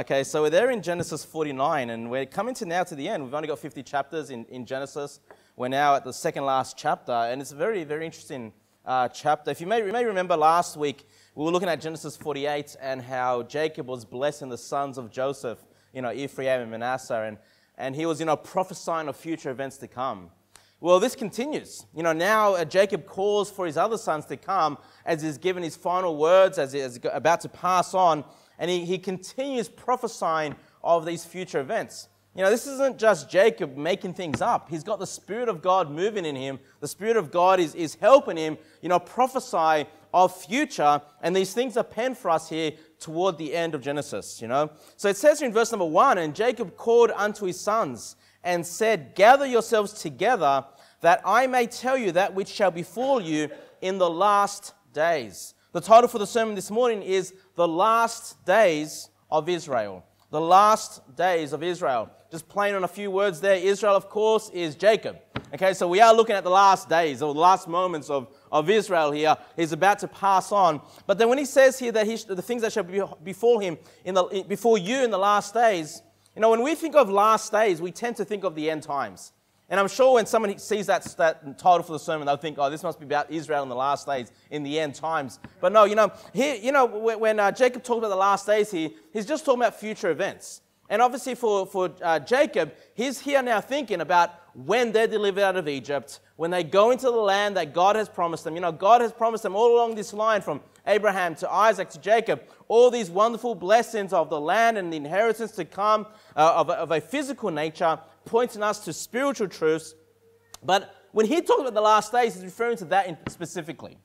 Okay, so we're there in Genesis 49, and we're coming to now to the end. We've only got 50 chapters in, in Genesis. We're now at the second last chapter, and it's a very, very interesting uh, chapter. If you may, you may remember last week, we were looking at Genesis 48 and how Jacob was blessing the sons of Joseph, you know, Ephraim and Manasseh, and, and he was, you know, prophesying of future events to come. Well, this continues. You know, now uh, Jacob calls for his other sons to come as he's given his final words, as he's about to pass on, and he, he continues prophesying of these future events. You know, this isn't just Jacob making things up. He's got the Spirit of God moving in him. The Spirit of God is, is helping him, you know, prophesy of future. And these things are penned for us here toward the end of Genesis, you know. So it says here in verse number one, and Jacob called unto his sons and said, Gather yourselves together, that I may tell you that which shall befall you in the last days. The title for the sermon this morning is The Last Days of Israel. The last days of Israel. Just playing on a few words there. Israel, of course, is Jacob. Okay, so we are looking at the last days or the last moments of, of Israel here. He's about to pass on. But then when he says here that he, the things that shall be before him, in the, before you in the last days, you know, when we think of last days, we tend to think of the end times. And I'm sure when someone sees that, that title for the sermon, they'll think, oh, this must be about Israel in the last days, in the end times. But no, you know, here, you know when uh, Jacob talked about the last days here, he's just talking about future events. And obviously for, for uh, Jacob, he's here now thinking about when they're delivered out of Egypt, when they go into the land that God has promised them. You know, God has promised them all along this line from Abraham to Isaac to Jacob, all these wonderful blessings of the land and the inheritance to come uh, of, a, of a physical nature, pointing us to spiritual truths. But when he talks about the last days, he's referring to that specifically.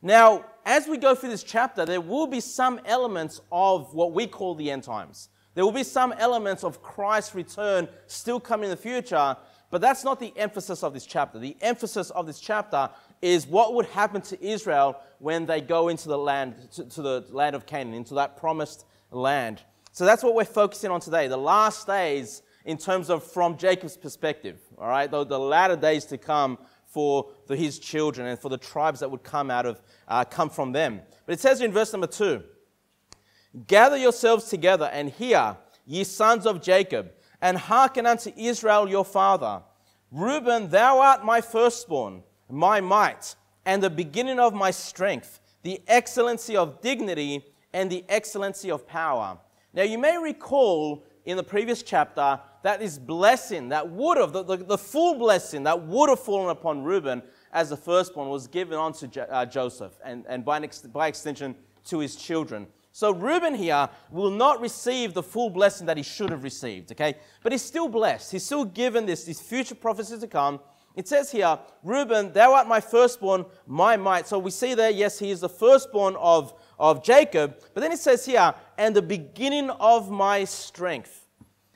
Now, as we go through this chapter, there will be some elements of what we call the end times. There will be some elements of Christ's return still coming in the future, but that's not the emphasis of this chapter. The emphasis of this chapter is what would happen to Israel when they go into the land, to, to, the land of Canaan, into that promised land. So that's what we're focusing on today, the last days in terms of from Jacob's perspective, all right, the, the latter days to come for the, his children and for the tribes that would come out of, uh, come from them. But it says in verse number two, Gather yourselves together and hear, ye sons of Jacob, and hearken unto Israel your father. Reuben, thou art my firstborn my might, and the beginning of my strength, the excellency of dignity, and the excellency of power. Now, you may recall in the previous chapter that this blessing that would have, the, the, the full blessing that would have fallen upon Reuben as the firstborn was given unto jo- uh, Joseph and, and by, ex- by extension to his children. So Reuben here will not receive the full blessing that he should have received, okay? But he's still blessed. He's still given this, this future prophecy to come, it says here, Reuben, thou art my firstborn, my might. So we see there, yes, he is the firstborn of, of Jacob. But then it says here, and the beginning of my strength.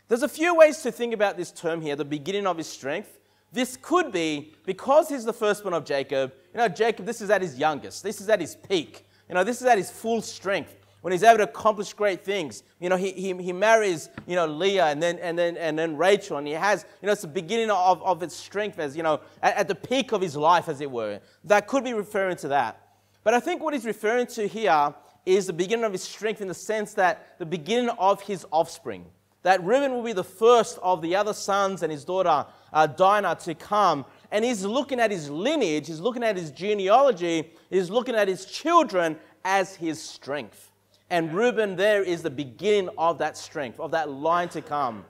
There's a few ways to think about this term here, the beginning of his strength. This could be because he's the firstborn of Jacob. You know, Jacob, this is at his youngest. This is at his peak. You know, this is at his full strength when he's able to accomplish great things. You know, he, he, he marries, you know, Leah and then, and, then, and then Rachel, and he has, you know, it's the beginning of, of its strength as, you know, at, at the peak of his life, as it were. That could be referring to that. But I think what he's referring to here is the beginning of his strength in the sense that the beginning of his offspring. That Reuben will be the first of the other sons and his daughter uh, Dinah to come. And he's looking at his lineage, he's looking at his genealogy, he's looking at his children as his strength. And Reuben there is the beginning of that strength, of that line to come.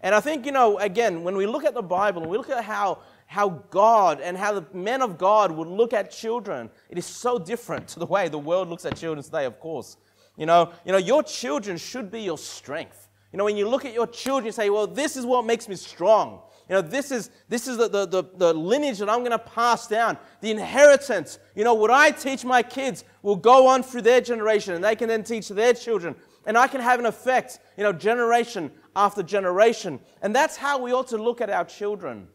And I think, you know, again, when we look at the Bible and we look at how, how God and how the men of God would look at children, it is so different to the way the world looks at children today, of course. You know, you know, your children should be your strength. You know, when you look at your children, you say, well, this is what makes me strong. You know, this is, this is the, the, the, the lineage that I'm going to pass down, the inheritance. You know, what I teach my kids will go on through their generation, and they can then teach their children. And I can have an effect, you know, generation after generation. And that's how we ought to look at our children.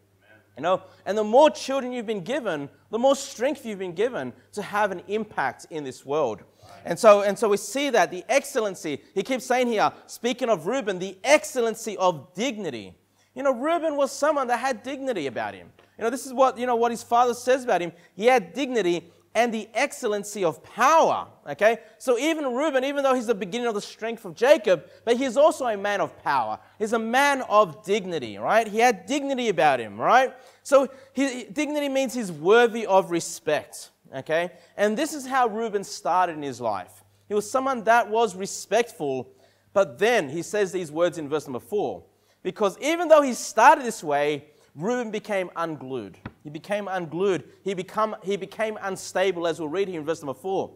You know, and the more children you've been given, the more strength you've been given to have an impact in this world. And so, and so we see that the excellency, he keeps saying here, speaking of Reuben, the excellency of dignity. You know, Reuben was someone that had dignity about him. You know, this is what, you know, what his father says about him. He had dignity and the excellency of power. Okay? So even Reuben, even though he's the beginning of the strength of Jacob, but he's also a man of power. He's a man of dignity, right? He had dignity about him, right? So his, dignity means he's worthy of respect. Okay? And this is how Reuben started in his life. He was someone that was respectful, but then he says these words in verse number four. Because even though he started this way, Reuben became unglued. He became unglued. He, become, he became unstable, as we'll read here in verse number four.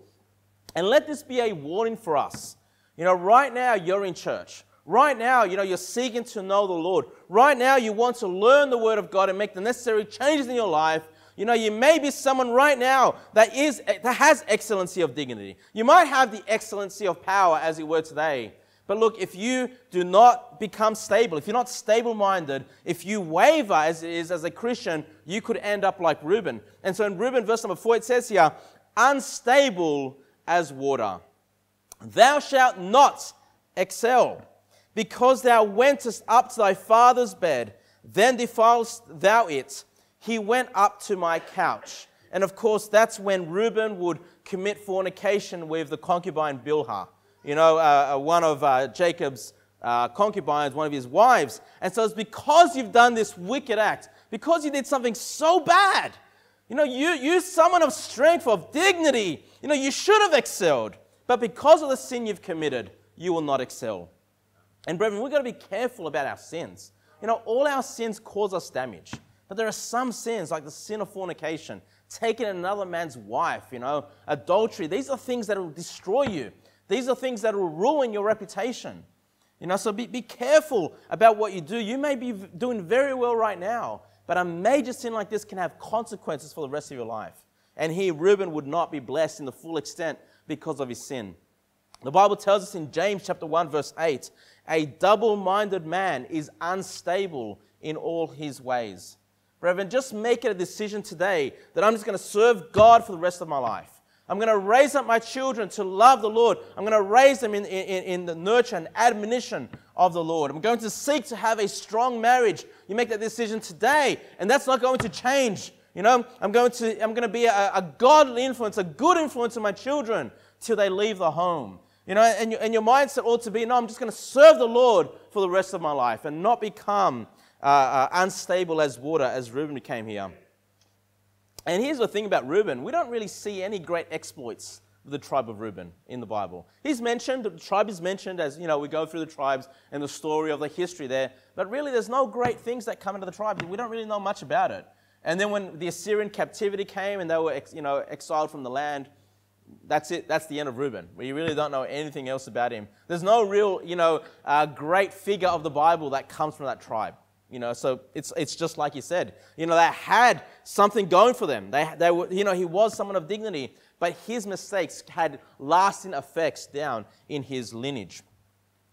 And let this be a warning for us. You know, right now you're in church. Right now, you know, you're seeking to know the Lord. Right now, you want to learn the Word of God and make the necessary changes in your life. You know, you may be someone right now that is that has excellency of dignity. You might have the excellency of power, as it were today. But look, if you do not become stable, if you're not stable minded, if you waver as it is as a Christian, you could end up like Reuben. And so in Reuben, verse number four, it says here, unstable as water. Thou shalt not excel, because thou wentest up to thy father's bed, then defilest thou it. He went up to my couch. And of course, that's when Reuben would commit fornication with the concubine Bilhah you know, uh, uh, one of uh, Jacob's uh, concubines, one of his wives. And so it's because you've done this wicked act, because you did something so bad. You know, you, you're someone of strength, of dignity. You know, you should have excelled. But because of the sin you've committed, you will not excel. And brethren, we've got to be careful about our sins. You know, all our sins cause us damage. But there are some sins, like the sin of fornication, taking another man's wife, you know, adultery. These are things that will destroy you. These are things that will ruin your reputation. You know, so be, be careful about what you do. You may be doing very well right now, but a major sin like this can have consequences for the rest of your life. And here, Reuben would not be blessed in the full extent because of his sin. The Bible tells us in James chapter 1, verse 8, a double minded man is unstable in all his ways. Brethren, just make it a decision today that I'm just going to serve God for the rest of my life. I'm going to raise up my children to love the Lord. I'm going to raise them in, in, in the nurture and admonition of the Lord. I'm going to seek to have a strong marriage. You make that decision today, and that's not going to change. You know, I'm going to, I'm going to be a, a godly influence, a good influence on my children till they leave the home. You know, and, and your mindset ought to be, no, I'm just going to serve the Lord for the rest of my life and not become uh, uh, unstable as water as Reuben became here. And here's the thing about Reuben we don't really see any great exploits of the tribe of Reuben in the Bible. He's mentioned, the tribe is mentioned as, you know, we go through the tribes and the story of the history there, but really there's no great things that come into the tribe. We don't really know much about it. And then when the Assyrian captivity came and they were, you know, exiled from the land, that's it. That's the end of Reuben. We really don't know anything else about him. There's no real, you know, uh, great figure of the Bible that comes from that tribe. You know, so it's, it's just like you said. You know, they had something going for them. They, they were, you know, he was someone of dignity, but his mistakes had lasting effects down in his lineage.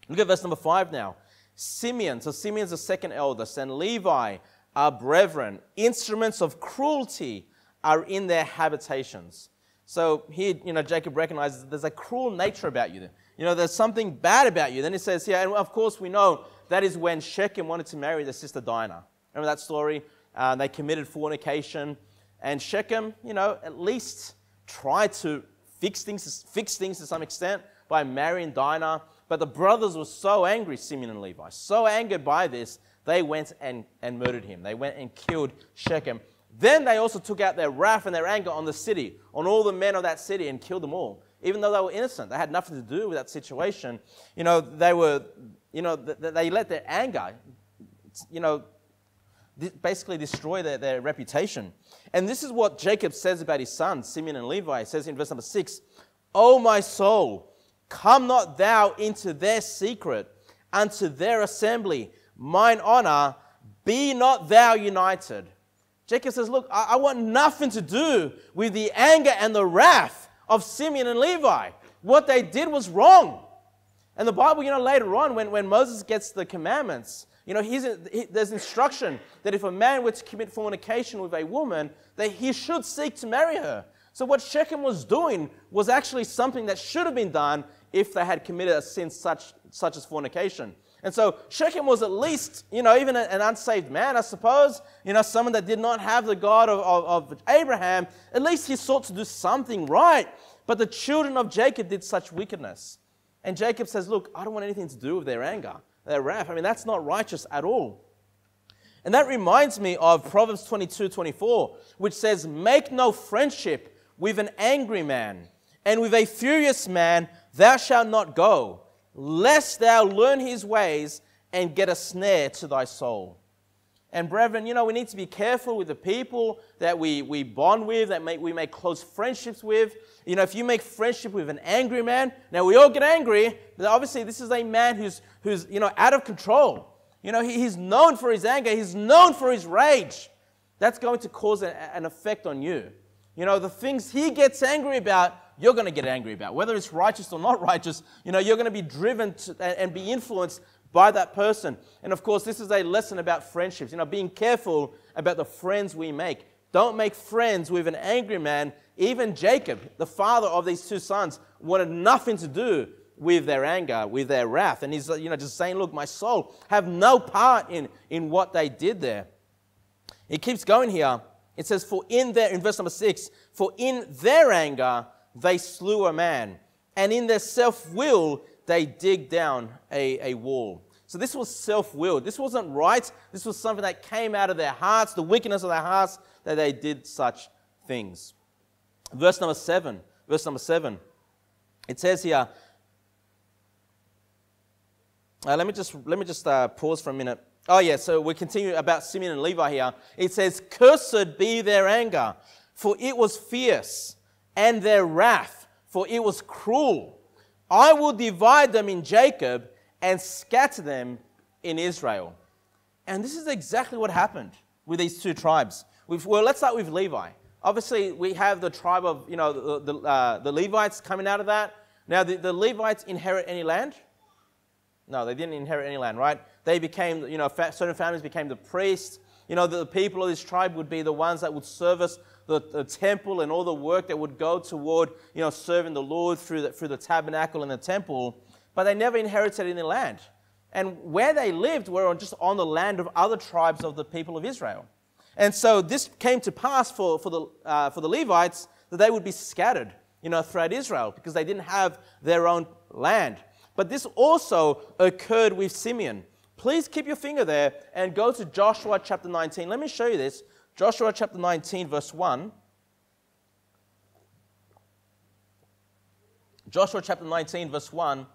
Look at verse number five now. Simeon, so Simeon's the second eldest, and Levi are brethren. Instruments of cruelty are in their habitations. So here, you know, Jacob recognizes there's a cruel nature about you. You know, there's something bad about you. Then he says here, and of course we know that is when Shechem wanted to marry their sister Dinah. Remember that story? Uh, they committed fornication. And Shechem, you know, at least tried to fix things, fix things to some extent by marrying Dinah. But the brothers were so angry, Simeon and Levi, so angered by this, they went and, and murdered him. They went and killed Shechem. Then they also took out their wrath and their anger on the city, on all the men of that city, and killed them all. Even though they were innocent, they had nothing to do with that situation. You know, they were you know, that they let their anger, you know, basically destroy their, their reputation. And this is what Jacob says about his sons, Simeon and Levi. He says in verse number six, O my soul, come not thou into their secret, unto their assembly, mine honor, be not thou united. Jacob says, Look, I, I want nothing to do with the anger and the wrath of Simeon and Levi. What they did was wrong. And the Bible, you know, later on, when, when Moses gets the commandments, you know, he's, he, there's instruction that if a man were to commit fornication with a woman, that he should seek to marry her. So what Shechem was doing was actually something that should have been done if they had committed a sin such, such as fornication. And so Shechem was at least, you know, even an unsaved man, I suppose, you know, someone that did not have the God of, of, of Abraham. At least he sought to do something right. But the children of Jacob did such wickedness. And Jacob says, Look, I don't want anything to do with their anger, their wrath. I mean, that's not righteous at all. And that reminds me of Proverbs 22 24, which says, Make no friendship with an angry man, and with a furious man thou shalt not go, lest thou learn his ways and get a snare to thy soul. And brethren, you know, we need to be careful with the people that we, we bond with, that make, we make close friendships with. You know, if you make friendship with an angry man, now we all get angry, but obviously this is a man who's, who's you know, out of control. You know, he, he's known for his anger, he's known for his rage. That's going to cause a, an effect on you. You know, the things he gets angry about, you're going to get angry about. Whether it's righteous or not righteous, you know, you're going to be driven to, and be influenced by that person. And of course, this is a lesson about friendships. You know, being careful about the friends we make. Don't make friends with an angry man. Even Jacob, the father of these two sons, wanted nothing to do with their anger, with their wrath. And he's, you know, just saying, look, my soul have no part in, in what they did there. It keeps going here. It says, for in their, in verse number six, for in their anger they slew a man, and in their self will they dig down a, a wall. So this was self willed. This wasn't right. This was something that came out of their hearts, the wickedness of their hearts, that they did such things. Verse number seven. Verse number seven. It says here. Uh, let me just let me just uh, pause for a minute. Oh yeah, so we continue about Simeon and Levi here. It says, "Cursed be their anger, for it was fierce, and their wrath, for it was cruel. I will divide them in Jacob." And scatter them in Israel. And this is exactly what happened with these two tribes. We've, well, let's start with Levi. Obviously, we have the tribe of, you know, the, the, uh, the Levites coming out of that. Now, the, the Levites inherit any land? No, they didn't inherit any land, right? They became, you know, certain families became the priests. You know, the, the people of this tribe would be the ones that would service the, the, temple and all the work that would go toward, you know, serving the Lord through the, through the tabernacle and the temple but they never inherited any land. And where they lived were just on the land of other tribes of the people of Israel. And so this came to pass for, for, the, uh, for the Levites that they would be scattered you know, throughout Israel because they didn't have their own land. But this also occurred with Simeon. Please keep your finger there and go to Joshua chapter 19. Let me show you this. Joshua chapter 19, verse 1. Joshua chapter 19, verse 1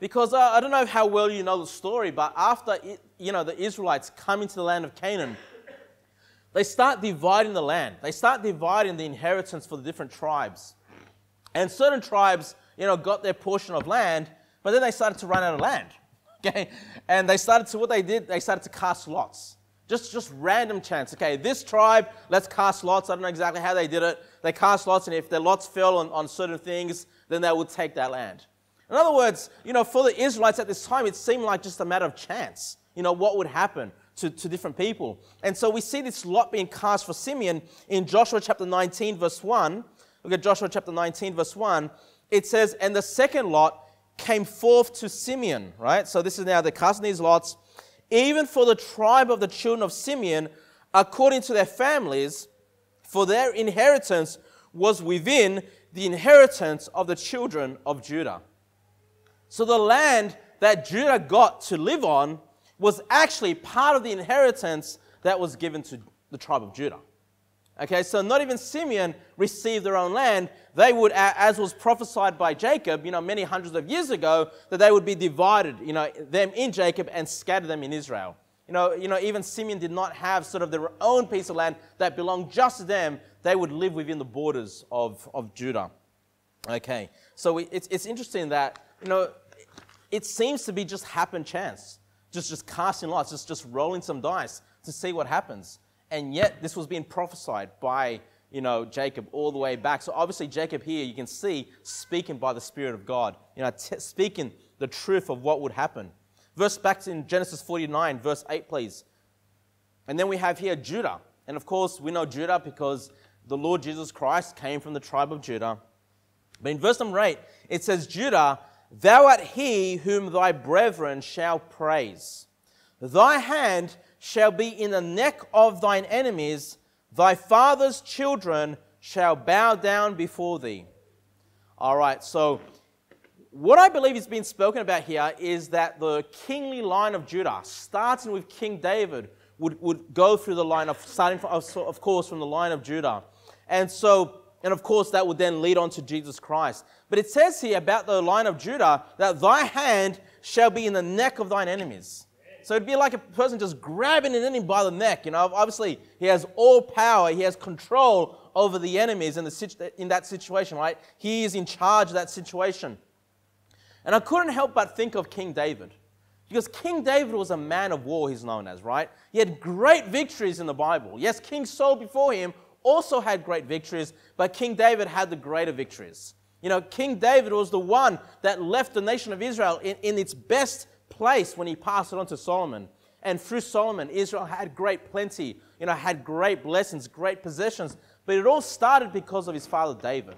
because uh, I don't know how well you know the story, but after you know the Israelites come into the land of Canaan, they start dividing the land. They start dividing the inheritance for the different tribes. And certain tribes, you know, got their portion of land, but then they started to run out of land. Okay? And they started to what they did, they started to cast lots. Just, just random chance. Okay, this tribe, let's cast lots. I don't know exactly how they did it. They cast lots, and if their lots fell on, on certain things, then they would take that land. In other words, you know, for the Israelites at this time, it seemed like just a matter of chance, you know, what would happen to, to different people. And so we see this lot being cast for Simeon in Joshua chapter 19, verse 1. Look at Joshua chapter 19, verse 1. It says, And the second lot came forth to Simeon, right? So this is now the casting these lots. Even for the tribe of the children of Simeon, according to their families, for their inheritance was within the inheritance of the children of Judah. So the land that Judah got to live on was actually part of the inheritance that was given to the tribe of Judah. Okay, so not even Simeon received their own land. They would, as was prophesied by Jacob, you know, many hundreds of years ago, that they would be divided, you know, them in Jacob and scatter them in Israel. You know, you know, even Simeon did not have sort of their own piece of land that belonged just to them. They would live within the borders of, of Judah. Okay, so it's, it's interesting that, you know, it seems to be just happen chance, just, just casting lots, just, just rolling some dice to see what happens. And yet, this was being prophesied by you know, Jacob all the way back. So obviously, Jacob here, you can see speaking by the Spirit of God, you know, t- speaking the truth of what would happen. Verse back in Genesis 49, verse 8, please. And then we have here Judah. And of course, we know Judah because the Lord Jesus Christ came from the tribe of Judah. But in verse number 8, it says, Judah Thou art he whom thy brethren shall praise. Thy hand shall be in the neck of thine enemies, thy father's children shall bow down before thee. All right, so what I believe is being spoken about here is that the kingly line of Judah, starting with King David, would, would go through the line of, starting from, of course, from the line of Judah. And so, and of course, that would then lead on to Jesus Christ. But it says here about the line of Judah that thy hand shall be in the neck of thine enemies. So it'd be like a person just grabbing an enemy by the neck. You know, obviously he has all power, he has control over the enemies in, the, in that situation, right? He is in charge of that situation. And I couldn't help but think of King David. Because King David was a man of war, he's known as, right? He had great victories in the Bible. Yes, King Saul before him also had great victories, but King David had the greater victories. You know, King David was the one that left the nation of Israel in, in its best place when he passed it on to Solomon. And through Solomon, Israel had great plenty, you know, had great blessings, great possessions. But it all started because of his father David.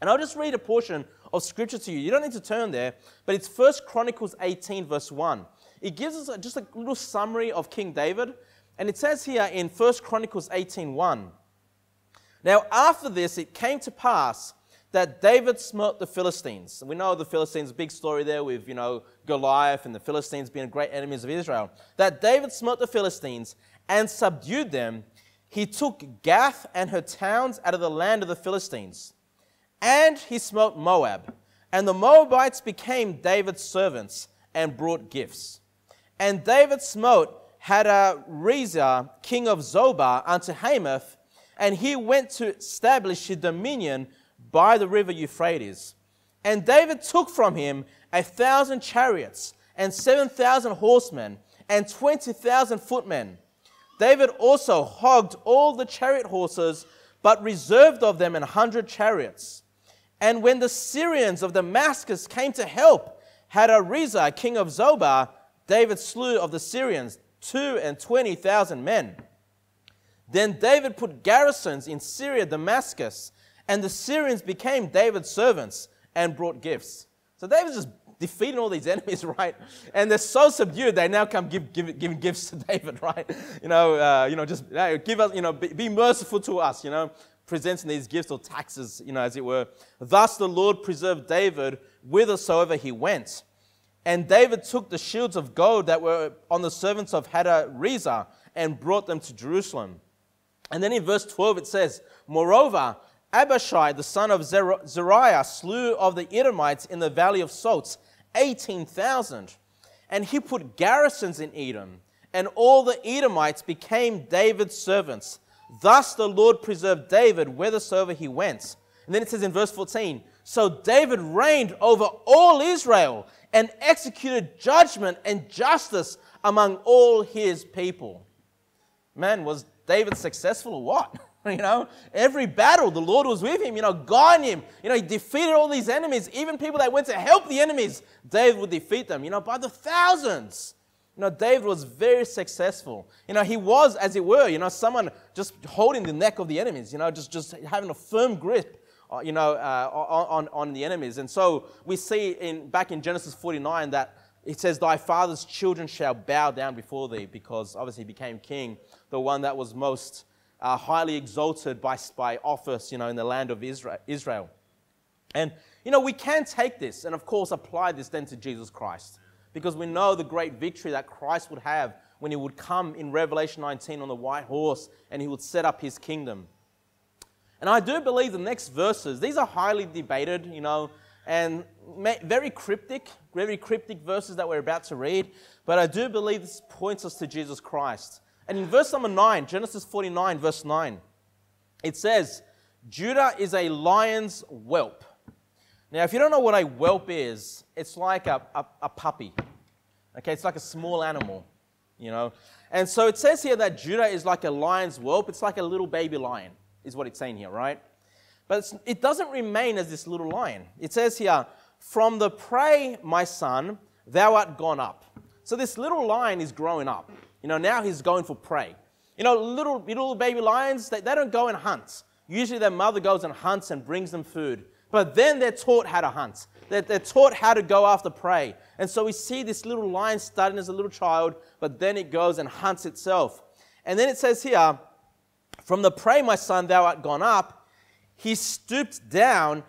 And I'll just read a portion of scripture to you. You don't need to turn there, but it's 1 Chronicles 18, verse 1. It gives us just a little summary of King David. And it says here in 1 Chronicles 18, 1. Now, after this, it came to pass that David smote the Philistines. We know the Philistines, big story there with, you know, Goliath and the Philistines being great enemies of Israel. That David smote the Philistines and subdued them. He took Gath and her towns out of the land of the Philistines. And he smote Moab. And the Moabites became David's servants and brought gifts. And David smote Hadarezer, king of Zobah, unto Hamath, and he went to establish his dominion by the river Euphrates. And David took from him a thousand chariots and seven thousand horsemen and twenty thousand footmen. David also houghed all the chariot horses, but reserved of them an hundred chariots. And when the Syrians of Damascus came to help Hadarezer, king of Zobah, David slew of the Syrians two and twenty thousand men. Then David put garrisons in Syria, Damascus, and the Syrians became David's servants and brought gifts. So David's just defeating all these enemies, right? And they're so subdued, they now come give, give, giving gifts to David, right? You know, uh, you know, just uh, give us, you know, be, be merciful to us, you know, presenting these gifts or taxes, you know, as it were. Thus the Lord preserved David whithersoever he went. And David took the shields of gold that were on the servants of Hadarezer and brought them to Jerusalem. And then in verse 12 it says, Moreover, Abishai, the son of Zeruiah, slew of the Edomites in the valley of Salt 18,000. And he put garrisons in Edom, and all the Edomites became David's servants. Thus the Lord preserved David whithersoever he went. And then it says in verse 14 So David reigned over all Israel and executed judgment and justice among all his people. Man, was David successful or what? You know, every battle, the Lord was with him, you know, guiding him. You know, he defeated all these enemies, even people that went to help the enemies. David would defeat them, you know, by the thousands. You know, David was very successful. You know, he was, as it were, you know, someone just holding the neck of the enemies, you know, just, just having a firm grip, uh, you know, uh, on, on the enemies. And so we see in, back in Genesis 49 that it says, Thy father's children shall bow down before thee, because obviously he became king, the one that was most uh, highly exalted by, by office, you know, in the land of Israel. And, you know, we can take this and, of course, apply this then to Jesus Christ because we know the great victory that Christ would have when he would come in Revelation 19 on the white horse and he would set up his kingdom. And I do believe the next verses, these are highly debated, you know, and very cryptic, very cryptic verses that we're about to read, but I do believe this points us to Jesus Christ. And in verse number 9, Genesis 49, verse 9, it says, Judah is a lion's whelp. Now, if you don't know what a whelp is, it's like a, a, a puppy. Okay, it's like a small animal, you know. And so it says here that Judah is like a lion's whelp. It's like a little baby lion, is what it's saying here, right? But it doesn't remain as this little lion. It says here, From the prey, my son, thou art gone up. So this little lion is growing up. You know, now he's going for prey. You know, little, little baby lions, they, they don't go and hunt. Usually their mother goes and hunts and brings them food. But then they're taught how to hunt. They're, they're taught how to go after prey. And so we see this little lion starting as a little child, but then it goes and hunts itself. And then it says here, From the prey, my son, thou art gone up. He stooped down.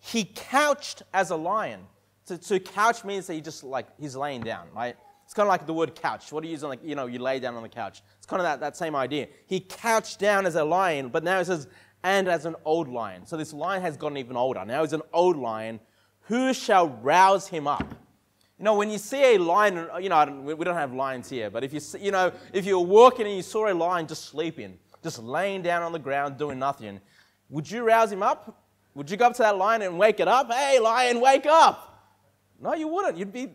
He couched as a lion. To, to couch means that he just like, he's laying down, right? It's kind of like the word couch. What do you use on like, you know, you lay down on the couch. It's kind of that, that same idea. He couched down as a lion, but now it says, and as an old lion. So this lion has gotten even older. Now he's an old lion. Who shall rouse him up? You know, when you see a lion, you know, don't, we don't have lions here, but if you, see, you know, if you're walking and you saw a lion just sleeping, just laying down on the ground doing nothing, would you rouse him up? Would you go up to that lion and wake it up? Hey, lion, wake up! No, you wouldn't. You'd be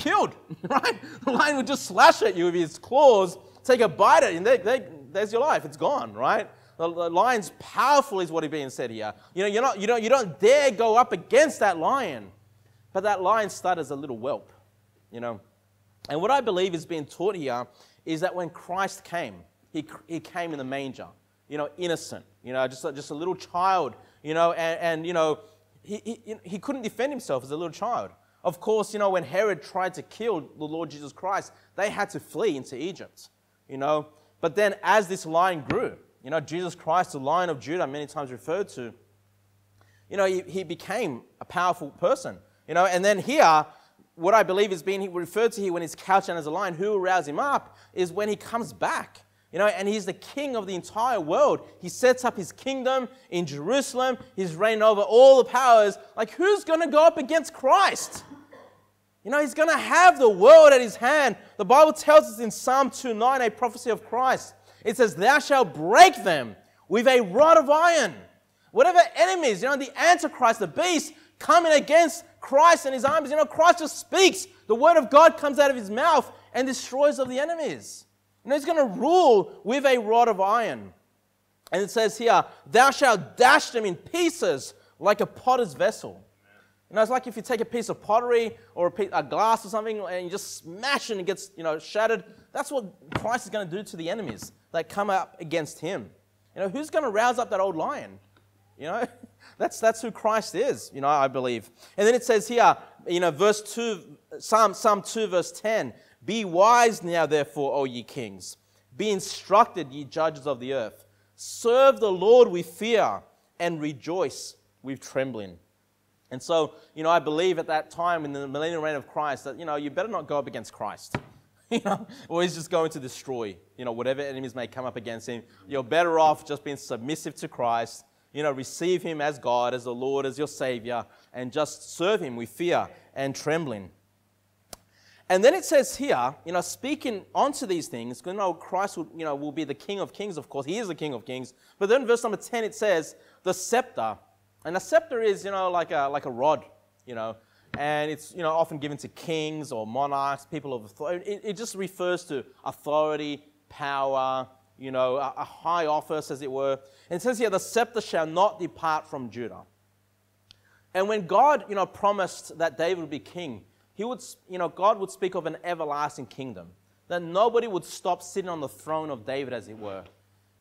killed, right? The lion would just slash at you with his claws, take a bite at you, and they, they, there's your life. It's gone, right? The, the lion's powerful, is what is being said here. You know, you're not, you, don't, you don't dare go up against that lion. But that lion started as a little whelp, you know. And what I believe is being taught here is that when Christ came, he, he came in the manger, you know, innocent, you know, just, just a little child, you know, and, and you know, he, he, he couldn't defend himself as a little child. Of course, you know, when Herod tried to kill the Lord Jesus Christ, they had to flee into Egypt, you know. But then as this lion grew, you know, Jesus Christ, the lion of Judah, many times referred to, you know, he, he became a powerful person, you know. And then here, what I believe is being referred to here when he's couched as a lion, who will rouse him up, is when he comes back. You know, and he's the king of the entire world. He sets up his kingdom in Jerusalem. He's reigning over all the powers. Like, who's going to go up against Christ? You know, he's going to have the world at his hand. The Bible tells us in Psalm 2:9, a prophecy of Christ. It says, Thou shalt break them with a rod of iron. Whatever enemies, you know, the Antichrist, the beast, coming against Christ and his armies, you know, Christ just speaks. The word of God comes out of his mouth and destroys of the enemies. You know, he's going to rule with a rod of iron. And it says here, Thou shalt dash them in pieces like a potter's vessel. You know, it's like if you take a piece of pottery or a, piece, a glass or something and you just smash it and it gets, you know, shattered. That's what Christ is going to do to the enemies that come up against him. You know, who's going to rouse up that old lion? You know, that's, that's who Christ is, you know, I believe. And then it says here, you know, verse 2, Psalm, Psalm 2, verse 10 Be wise now, therefore, O ye kings. Be instructed, ye judges of the earth. Serve the Lord with fear and rejoice with trembling. And so, you know, I believe at that time in the millennial reign of Christ that, you know, you better not go up against Christ. you know, or he's just going to destroy, you know, whatever enemies may come up against him. You're better off just being submissive to Christ, you know, receive him as God, as the Lord, as your Savior, and just serve him with fear and trembling. And then it says here, you know, speaking onto these things, you know, Christ will, you know, will be the King of Kings, of course. He is the King of Kings. But then verse number 10, it says, the scepter. And a scepter is, you know, like a, like a rod, you know, and it's, you know, often given to kings or monarchs, people of authority. It, it just refers to authority, power, you know, a, a high office, as it were. And it says here, the scepter shall not depart from Judah. And when God, you know, promised that David would be king, he would, you know, God would speak of an everlasting kingdom, that nobody would stop sitting on the throne of David, as it were.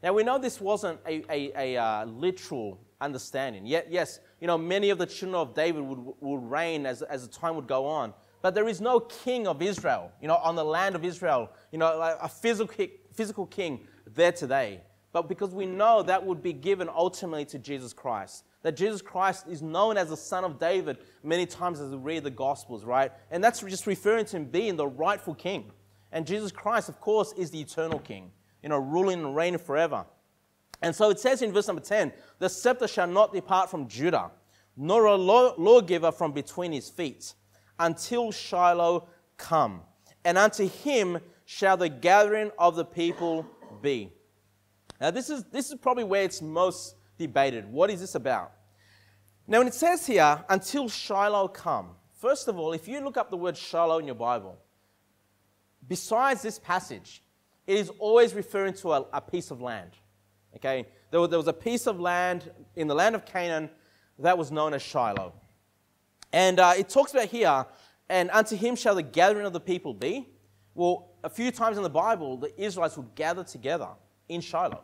Now, we know this wasn't a, a, a uh, literal understanding. Yet, yes, you know, many of the children of David would, would reign as, as the time would go on. But there is no king of Israel, you know, on the land of Israel, you know, like a physical, physical king there today. But because we know that would be given ultimately to Jesus Christ. That Jesus Christ is known as the Son of David many times as we read the Gospels, right? And that's just referring to him being the rightful king. And Jesus Christ, of course, is the eternal king, you know, ruling and reigning forever. And so it says in verse number 10 the scepter shall not depart from Judah, nor a lawgiver from between his feet, until Shiloh come. And unto him shall the gathering of the people be. Now, this is, this is probably where it's most debated. What is this about? Now, when it says here, until Shiloh come, first of all, if you look up the word Shiloh in your Bible, besides this passage, it is always referring to a, a piece of land. Okay, there was, there was a piece of land in the land of Canaan that was known as Shiloh. And uh, it talks about here, and unto him shall the gathering of the people be. Well, a few times in the Bible, the Israelites would gather together in Shiloh.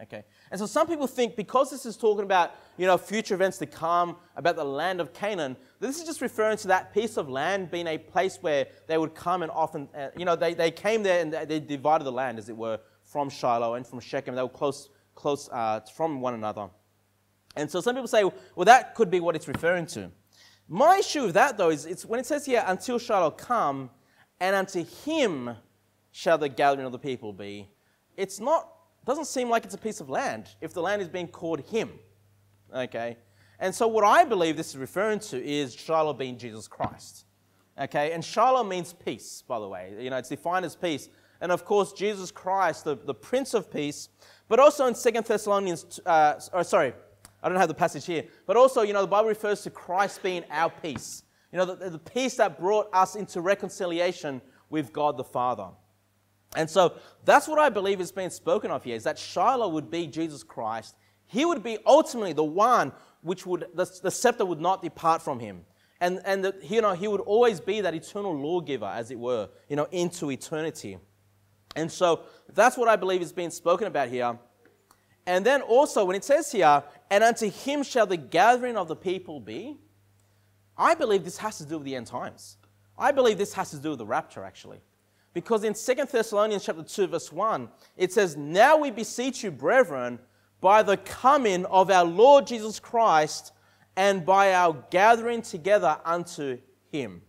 Okay? And so some people think because this is talking about, you know, future events to come, about the land of Canaan, this is just referring to that piece of land being a place where they would come and often, uh, you know, they, they came there and they divided the land, as it were, from Shiloh and from Shechem. They were close, close uh, from one another. And so some people say, well, that could be what it's referring to. My issue with that, though, is it's when it says here, until Shiloh come, and unto him shall the gathering of the people be. It's not doesn't seem like it's a piece of land if the land is being called him. Okay? And so what I believe this is referring to is Shiloh being Jesus Christ. Okay? And Shiloh means peace, by the way. You know, it's defined as peace. And of course, Jesus Christ, the, the Prince of Peace, but also in Second Thessalonians, uh, or sorry, I don't have the passage here, but also, you know, the Bible refers to Christ being our peace. You know, the, the peace that brought us into reconciliation with God the Father. And so that's what I believe is being spoken of here is that Shiloh would be Jesus Christ. He would be ultimately the one which would, the, the scepter would not depart from him. And, and the, you know, he would always be that eternal lawgiver, as it were, you know, into eternity. And so that's what I believe is being spoken about here. And then also, when it says here, and unto him shall the gathering of the people be, I believe this has to do with the end times. I believe this has to do with the rapture, actually. Because in 2 Thessalonians chapter 2, verse 1, it says, Now we beseech you, brethren, by the coming of our Lord Jesus Christ and by our gathering together unto him.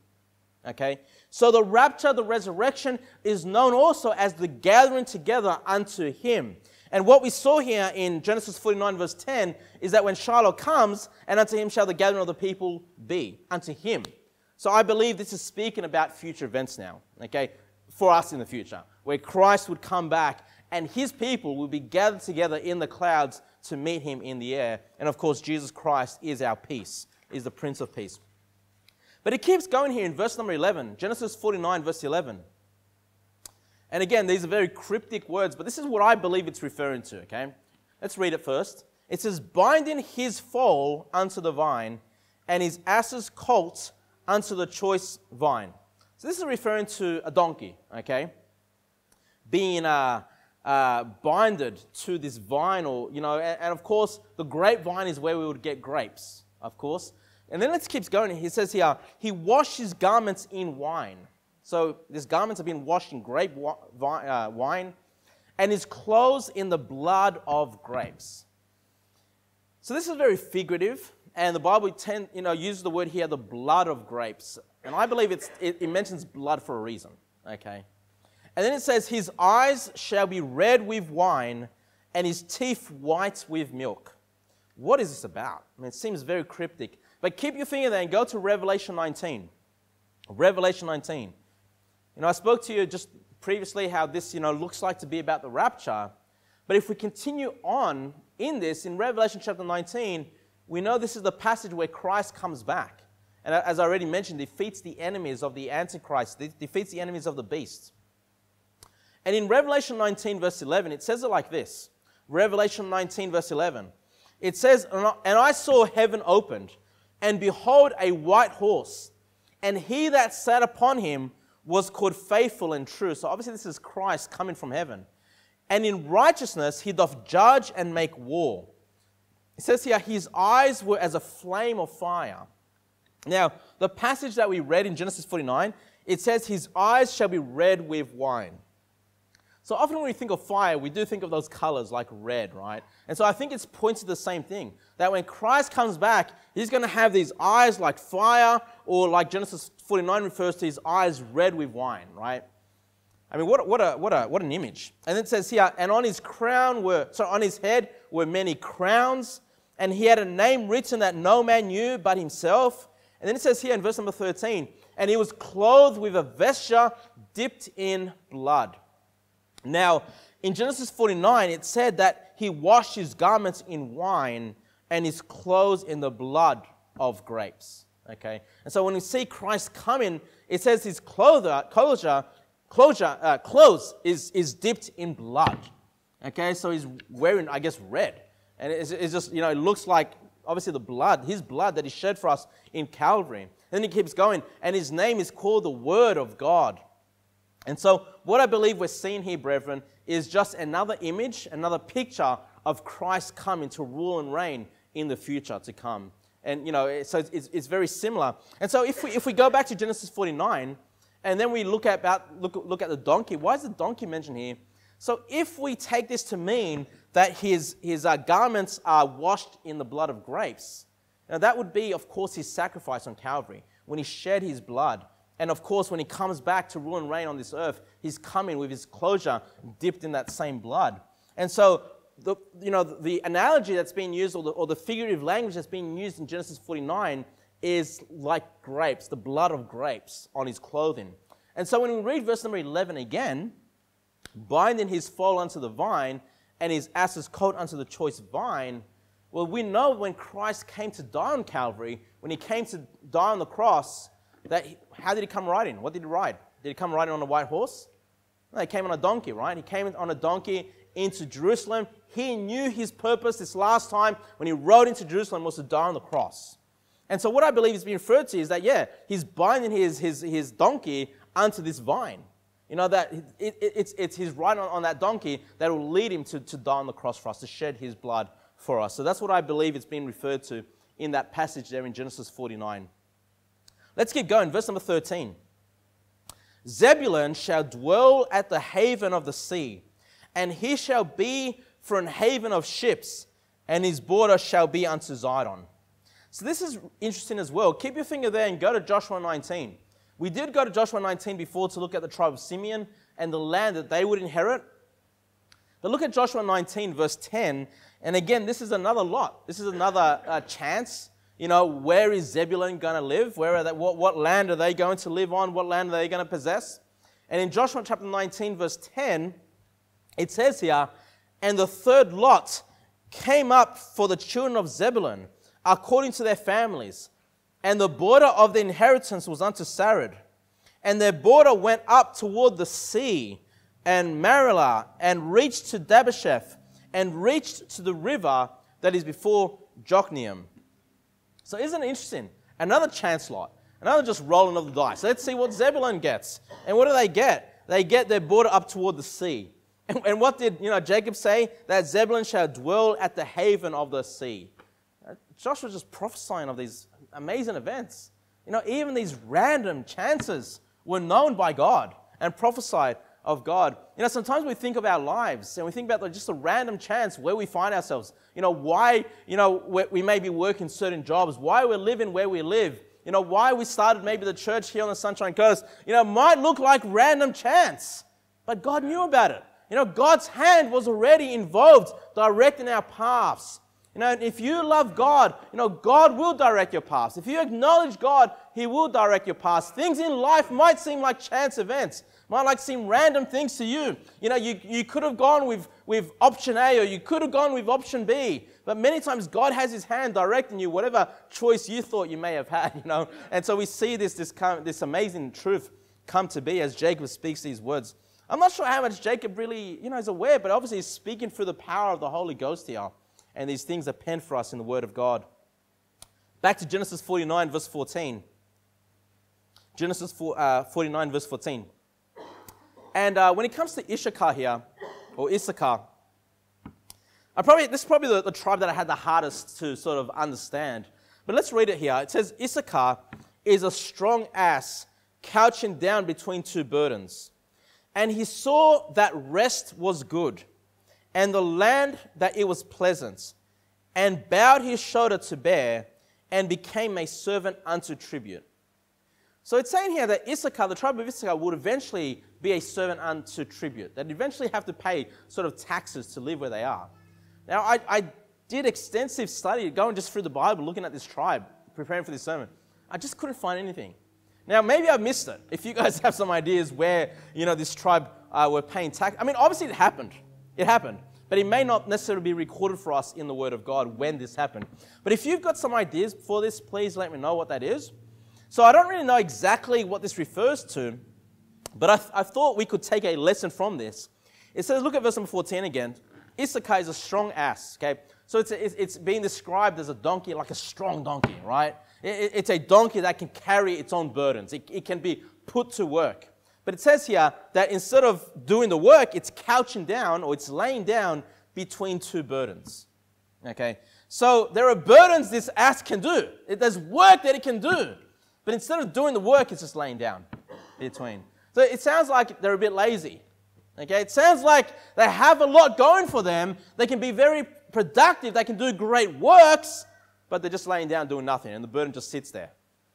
Okay? So the rapture, the resurrection, is known also as the gathering together unto him. And what we saw here in Genesis 49, verse 10, is that when Shiloh comes, and unto him shall the gathering of the people be, unto him. So I believe this is speaking about future events now. Okay? for us in the future, where Christ would come back and his people would be gathered together in the clouds to meet him in the air. And of course, Jesus Christ is our peace, is the Prince of Peace. But it keeps going here in verse number 11, Genesis 49, verse 11. And again, these are very cryptic words, but this is what I believe it's referring to, okay? Let's read it first. It says, Binding his foal unto the vine, and his ass's colt unto the choice vine. So this is referring to a donkey, okay? Being uh, uh, binded to this vine, or, you know, and, and, of course, the grapevine is where we would get grapes, of course. And then it keeps going. He says here, he washed his garments in wine. So his garments have been washed in grape uh, wine, and his clothes in the blood of grapes. So this is very figurative, and the Bible tend, you know, uses the word here, the blood of grapes. And I believe it, it mentions blood for a reason, okay? And then it says, His eyes shall be red with wine, and his teeth white with milk. What is this about? I mean, it seems very cryptic. But keep your finger there and go to Revelation 19. Revelation 19. You know, I spoke to you just previously how this, you know, looks like to be about the rapture. But if we continue on in this, in Revelation chapter 19, we know this is the passage where Christ comes back and as I already mentioned, defeats the enemies of the Antichrist, defeats the enemies of the beast. And in Revelation 19, verse 11, it says it like this Revelation 19, verse 11. It says, And I saw heaven opened, and behold, a white horse, and he that sat upon him was called faithful and true. So obviously, this is Christ coming from heaven. And in righteousness he doth judge and make war. It says here, his eyes were as a flame of fire now, the passage that we read in Genesis 49, it says, His eyes shall be red with wine. So often when we think of fire, we do think of those colors like red, right? And so I think it's pointing to the same thing that when Christ comes back, he's going to have these eyes like fire, or like Genesis 49 refers to his eyes red with wine, right? I mean, what, what, a, what, a, what an image. And it says here, and on his crown were, so on his head were many crowns, and he had a name written that no man knew but himself. And then it says here in verse number 13, and he was clothed with a vesture dipped in blood. Now, in Genesis 49, it said that he washed his garments in wine and his clothes in the blood of grapes. Okay? And so when we see Christ coming, it says his clother, closure, closure, uh, clothes is, is dipped in blood. Okay? So he's wearing, I guess, red. And it's, it's just, you know, it looks like obviously the blood, his blood that he shed for us in Calvary. And then he keeps going, and his name is called the Word of God. And so, what I believe we're seeing here, brethren, is just another image, another picture of Christ coming to rule and reign in the future to come. And, you know, so it's, it's very similar. And so if we, if we go back to Genesis 49, and then we look at, about, look, look at the donkey, why is the donkey mentioned here? So if we take this to mean that his, his uh, garments are washed in the blood of grapes, now that would be, of course, his sacrifice on Calvary, when he shed his blood. And of course, when he comes back to rule and reign on this earth, he's coming with his closure dipped in that same blood. And so the, you know, the analogy that's being used or the, or the figurative language that's being used in Genesis 49 is like grapes, the blood of grapes on his clothing. And so when we read verse number 11 again, binding his foal unto the vine and his ass's coat unto the choice vine, well, we know when Christ came to die on Calvary, when he came to die on the cross, that how did he come riding? What did he ride? Did he come riding on a white horse? No, he came on a donkey, right? He came on a donkey into Jerusalem. He knew his purpose this last time when he rode into Jerusalem was to die on the cross. And so, what I believe is being referred to is that, yeah, he's binding his, his, his donkey onto this vine. You know, that it, it, it's, it's his ride on, on that donkey that will lead him to, to die on the cross for us, to shed his blood for us. So, that's what I believe it's being referred to in that passage there in Genesis 49. Let's keep going. Verse number 13. Zebulun shall dwell at the haven of the sea and he shall be for an haven of ships, and his border shall be unto Zidon. So this is interesting as well. Keep your finger there and go to Joshua 19. We did go to Joshua 19 before to look at the tribe of Simeon and the land that they would inherit. But look at Joshua 19, verse 10. And again, this is another lot. This is another uh, chance. You know, where is Zebulun going to live? Where are they, what, what land are they going to live on? What land are they going to possess? And in Joshua chapter 19, verse 10, it says here, and the third lot came up for the children of Zebulun according to their families. And the border of the inheritance was unto Sarid. And their border went up toward the sea and Maralah and reached to Dabbasheth and reached to the river that is before Jokneam. So isn't it interesting? Another chance lot, another just rolling of the dice. Let's see what Zebulun gets. And what do they get? They get their border up toward the sea. And, and what did you know Jacob say? That Zebulun shall dwell at the haven of the sea. Uh, Joshua just prophesying of these amazing events. You know, even these random chances were known by God and prophesied of God. You know, sometimes we think of our lives and we think about just a random chance where we find ourselves. You know, why, you know, we may be working certain jobs, why we're living where we live. You know, why we started maybe the church here on the Sunshine Coast. You know, might look like random chance, but God knew about it. You know, God's hand was already involved directing our paths. You know, if you love God, you know, God will direct your paths. If you acknowledge God, He will direct your paths. Things in life might seem like chance events, might like seem random things to you. You know, you, you could have gone with, with option A or you could have gone with option B. But many times God has His hand directing you, whatever choice you thought you may have had, you know. And so we see this, this, this amazing truth come to be as Jacob speaks these words. I'm not sure how much Jacob really, you know, is aware, but obviously he's speaking through the power of the Holy Ghost here. And these things are penned for us in the Word of God. Back to Genesis 49, verse 14. Genesis 4, uh, 49, verse 14. And uh, when it comes to Issachar here, or Issachar, I probably, this is probably the, the tribe that I had the hardest to sort of understand. But let's read it here. It says, Issachar is a strong ass couching down between two burdens. And he saw that rest was good, and the land that it was pleasant, and bowed his shoulder to bear, and became a servant unto tribute. So it's saying here that Issachar, the tribe of Issachar, would eventually be a servant unto tribute. They'd eventually have to pay sort of taxes to live where they are. Now, I, I did extensive study, going just through the Bible, looking at this tribe, preparing for this sermon. I just couldn't find anything. Now, maybe I've missed it. If you guys have some ideas where, you know, this tribe uh, were paying tax. I mean, obviously it happened. It happened. But it may not necessarily be recorded for us in the Word of God when this happened. But if you've got some ideas for this, please let me know what that is. So I don't really know exactly what this refers to, but I, th- I thought we could take a lesson from this. It says, look at verse number 14 again. Issachar is a strong ass, okay? So it's, a, it's being described as a donkey, like a strong donkey, right? It's a donkey that can carry its own burdens, it, it can be put to work. But it says here that instead of doing the work, it's couching down or it's laying down between two burdens. Okay? So there are burdens this ass can do. It, There's work that it can do. But instead of doing the work, it's just laying down between. So it sounds like they're a bit lazy. Okay? It sounds like they have a lot going for them. They can be very productive. They can do great works, but they're just laying down doing nothing, and the burden just sits there.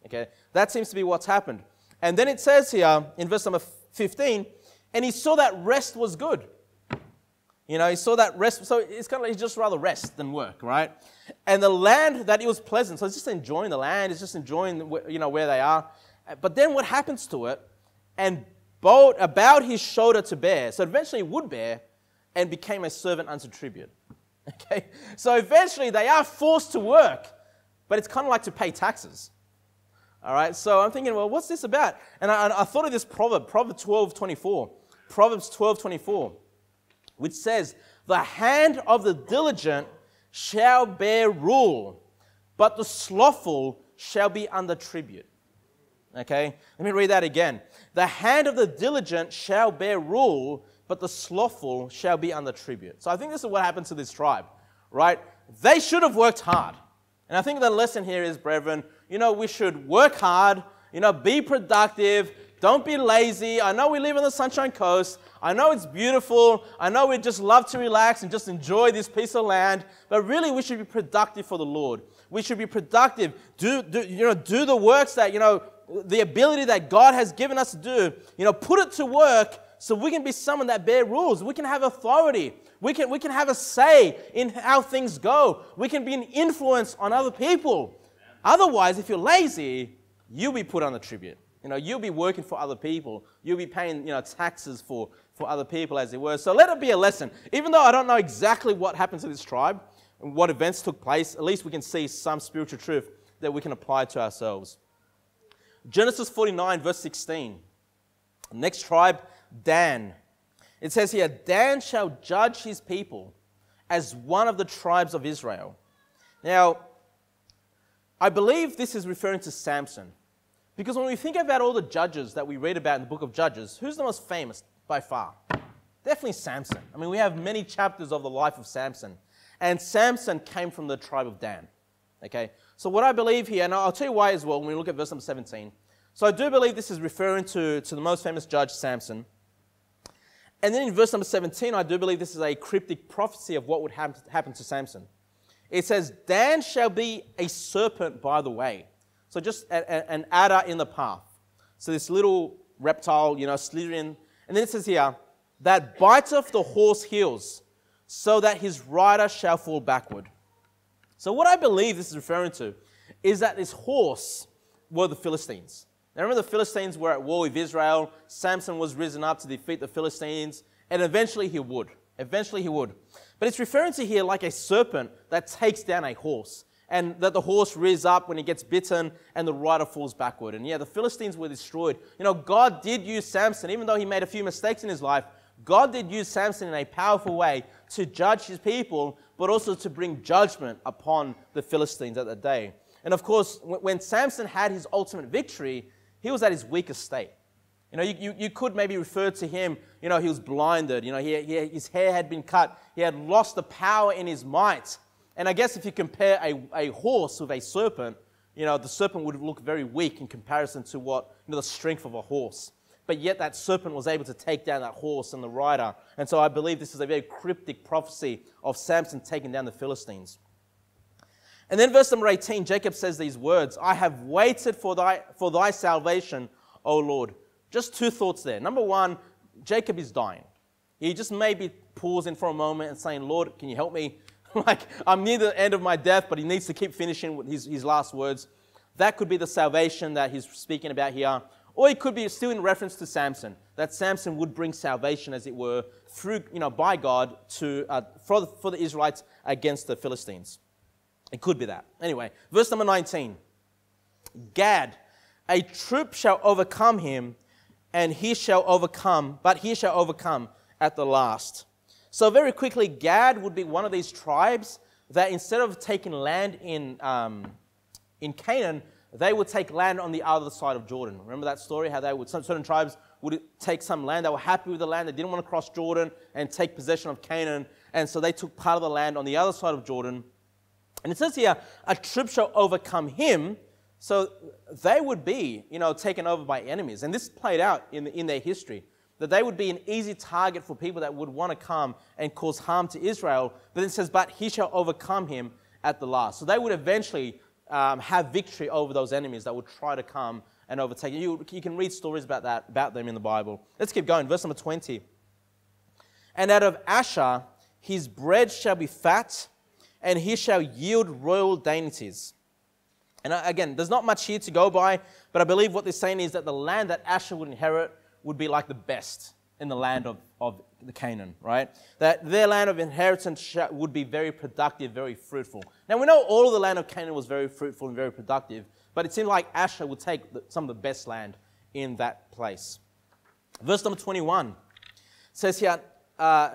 Okay? That seems to be what's happened. And then it says here in verse number 15, and he saw that rest was good. You know, he saw that rest. So it's kind of like he's just rather rest than work, right? And the land that it was pleasant. So he's just enjoying the land. He's just enjoying, you know, where they are. But then what happens to it? And bowed about his shoulder to bear. So eventually he would bear and became a servant unto tribute. Okay? So eventually they are forced to work, but it's kind of like to pay taxes. All right? So I'm thinking, well, what's this about? And I, I thought of this proverb, Proverbs 12 24. Proverbs 12 24 which says, The hand of the diligent shall bear rule, but the slothful shall be under tribute. Okay, let me read that again. The hand of the diligent shall bear rule, but the slothful shall be under tribute. So I think this is what happened to this tribe, right? They should have worked hard. And I think the lesson here is, brethren, you know, we should work hard, you know, be productive, don't be lazy. I know we live on the Sunshine Coast. I know it's beautiful. I know we just love to relax and just enjoy this piece of land. But really, we should be productive for the Lord. We should be productive. Do, do, you know, do the works that, you know, the ability that God has given us to do. You know, put it to work so we can be someone that bear rules. We can have authority. We can, we can have a say in how things go. We can be an influence on other people. Otherwise, if you're lazy, you'll be put on the tribute. You know, you'll be working for other people. You'll be paying, you know, taxes for, for other people, as it were. So let it be a lesson. Even though I don't know exactly what happened to this tribe and what events took place, at least we can see some spiritual truth that we can apply to ourselves. Genesis 49, verse 16. Next tribe, Dan. It says here, Dan shall judge his people as one of the tribes of Israel. Now, I believe this is referring to Samson. Because when we think about all the judges that we read about in the book of Judges, who's the most famous by far? Definitely Samson. I mean, we have many chapters of the life of Samson. And Samson came from the tribe of Dan. Okay? So, what I believe here, and I'll tell you why as well when we look at verse number 17. So, I do believe this is referring to, to the most famous judge, Samson. And then in verse number 17, I do believe this is a cryptic prophecy of what would happen, happen to Samson. It says, Dan shall be a serpent by the way so just a, a, an adder in the path. So this little reptile, you know, slithering. And then it says here, that biteth the horse heels, so that his rider shall fall backward. So what I believe this is referring to is that this horse were the Philistines. Now remember the Philistines were at war with Israel. Samson was risen up to defeat the Philistines, and eventually he would. Eventually he would. But it's referring to here like a serpent that takes down a horse and that the horse rears up when he gets bitten and the rider falls backward. And yeah, the Philistines were destroyed. You know, God did use Samson, even though he made a few mistakes in his life, God did use Samson in a powerful way to judge his people, but also to bring judgment upon the Philistines at that day. And of course, when Samson had his ultimate victory, he was at his weakest state. You know, you, you, you, could maybe refer to him, you know, he was blinded. You know, he, he, his hair had been cut. He had lost the power in his might. And I guess if you compare a, a horse with a serpent, you know, the serpent would look very weak in comparison to what, you know, the strength of a horse. But yet that serpent was able to take down that horse and the rider. And so I believe this is a very cryptic prophecy of Samson taking down the Philistines. And then verse number 18, Jacob says these words, I have waited for thy, for thy salvation, O Lord. Just two thoughts there. Number one, Jacob is dying. He just maybe pausing for a moment and saying, Lord, can you help me? like, I'm near the end of my death, but he needs to keep finishing his, his last words. That could be the salvation that he's speaking about here. Or it could be still in reference to Samson, that Samson would bring salvation, as it were, through, you know, by God to, uh, for, the, for the Israelites against the Philistines. It could be that. Anyway, verse number 19. Gad, a troop shall overcome him, and he shall overcome, but he shall overcome at the last. So, very quickly, Gad would be one of these tribes that instead of taking land in, um, in Canaan, they would take land on the other side of Jordan. Remember that story? How they would, certain tribes would take some land. They were happy with the land. They didn't want to cross Jordan and take possession of Canaan. And so they took part of the land on the other side of Jordan. And it says here, a troop shall overcome him. So they would be, you know, taken over by enemies. And this played out in, in their history. That they would be an easy target for people that would want to come and cause harm to Israel. But then it says, but he shall overcome him at the last. So they would eventually um, have victory over those enemies that would try to come and overtake you. you. Can read stories about that, about them in the Bible. Let's keep going. Verse number 20. And out of Asher his bread shall be fat, and he shall yield royal dainties. And uh, again, there's not much here to go by, but I believe what they're saying is that the land that Asher would inherit would be like the best in the land of, of the Canaan, right? That their land of inheritance would be very productive, very fruitful. Now, we know all of the land of Canaan was very fruitful and very productive, but it seemed like Asher would take some of the best land in that place. Verse number 21 says here, uh,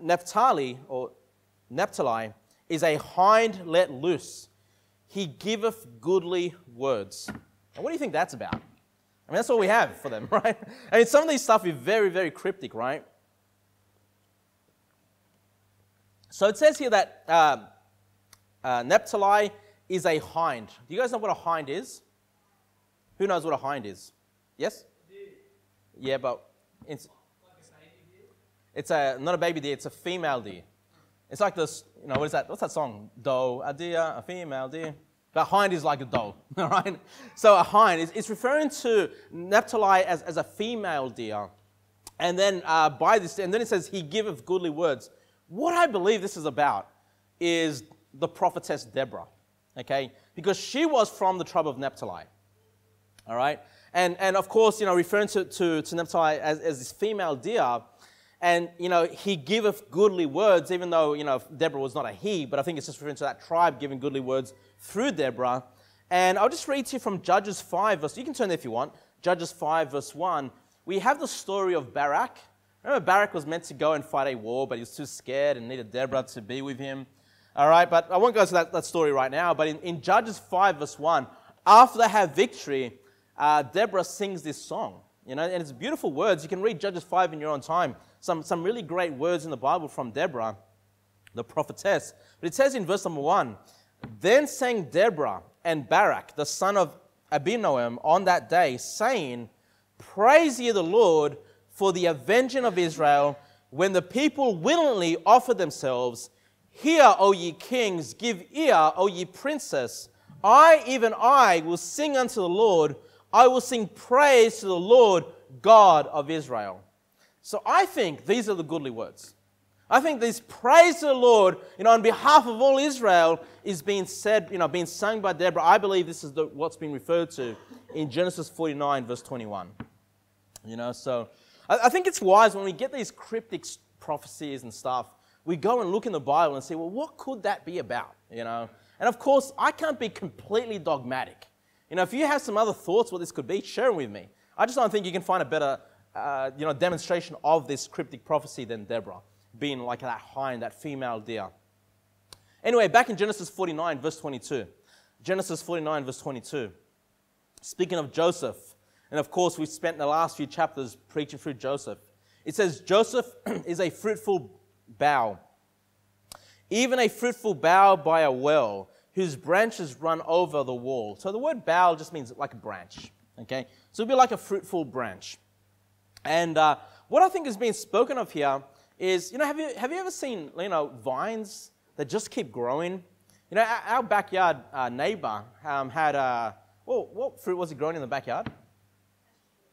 Naphtali, or Naphtali, is a hind let loose. He giveth goodly words. Now, what do you think that's about? I mean, that's all we have for them, right? I mean, some of these stuff is very, very cryptic, right? So it says here that uh, uh, Naphtali is a hind. Do you guys know what a hind is? Who knows what a hind is? Yes? Yeah, but it's, it's a, not a baby deer, it's a female deer. It's like this, you know, what is that? What's that song? Doe, a deer, a female deer. But hind is like a doe, all right? So a hind, is it's referring to Naphtali as, as a female deer. And then uh, by this, and then it says, he giveth goodly words. What I believe this is about is the prophetess Deborah, okay? Because she was from the tribe of Naphtali, all right? And, and of course, you know, referring to, to, to Naphtali as, as this female deer, and, you know, he giveth goodly words, even though, you know, Deborah was not a he, but I think it's just referring to that tribe giving goodly words through Deborah. And I'll just read to you from Judges 5, verse, you can turn there if you want, Judges 5, verse 1. We have the story of Barak, Remember, Barak was meant to go and fight a war, but he was too scared and needed Deborah to be with him. All right, but I won't go to that, that story right now. But in, in Judges 5, verse 1, after they have victory, uh, Deborah sings this song. You know, and it's beautiful words. You can read Judges 5 in your own time. Some, some really great words in the Bible from Deborah, the prophetess. But it says in verse number 1 Then sang Deborah and Barak, the son of Abinoam, on that day, saying, Praise ye the Lord for the avenging of Israel, when the people willingly offer themselves, Hear, O ye kings, give ear, O ye princes. I, even I, will sing unto the Lord. I will sing praise to the Lord God of Israel. So I think these are the goodly words. I think this praise the Lord, you know, on behalf of all Israel is being said, you know, being sung by Deborah. I believe this is the, what's being referred to in Genesis 49, verse 21. You know, so I, think it's wise when we get these cryptic prophecies and stuff, we go and look in the Bible and say, well, what could that be about? You know? And of course, I can't be completely dogmatic. You know, if you have some other thoughts what this could be, share them with me. I just don't think you can find a better, uh, you know, demonstration of this cryptic prophecy than Deborah, being like that hind, that female deer. Anyway, back in Genesis 49, verse 22. Genesis 49, verse 22. Speaking of Joseph, and of course, we've spent the last few chapters preaching through Joseph. It says, Joseph is a fruitful bough, even a fruitful bough by a well, whose branches run over the wall. So the word bough just means like a branch, okay? So it'll be like a fruitful branch. And uh, what I think is being spoken of here is, you know, have you, have you ever seen, you know, vines that just keep growing? You know, our, our backyard uh, neighbor um, had, uh, well, what fruit was he growing in the backyard?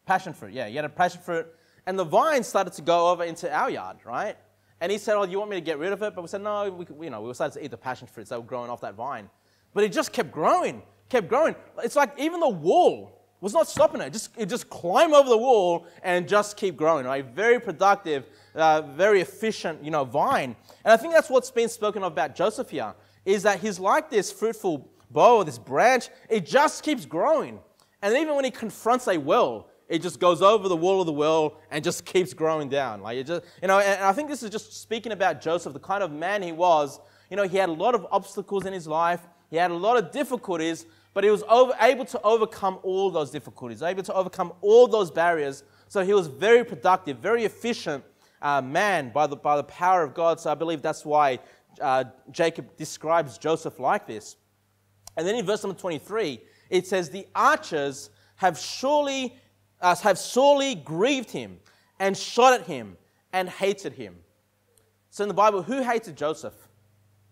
Passion fruit, yeah. He had a passion fruit. And the vine started to go over into our yard, right? And he said, Oh, you want me to get rid of it? But we said, No, we, you know, we decided to eat the passion fruits that were growing off that vine. But it just kept growing, kept growing. It's like even the wall was not stopping it. Just, it just climbed over the wall and just keep growing, right? Very productive, uh, very efficient, you know, vine. And I think that's what's been spoken of about Joseph here, is that he's like this fruitful bough, this branch. It just keeps growing. And even when he confronts a well, it just goes over the wall of the well and just keeps growing down. Like it just, you know, and I think this is just speaking about Joseph, the kind of man he was. You know, he had a lot of obstacles in his life. He had a lot of difficulties, but he was over, able to overcome all those difficulties, able to overcome all those barriers So he was very productive, very efficient uh, man by the, by the power of God. So I believe that's why uh, Jacob describes Joseph like this. And then in verse number 23, it says, The archers have surely uh, have sorely grieved him and shot at him and hated him. So in the Bible, who hated Joseph?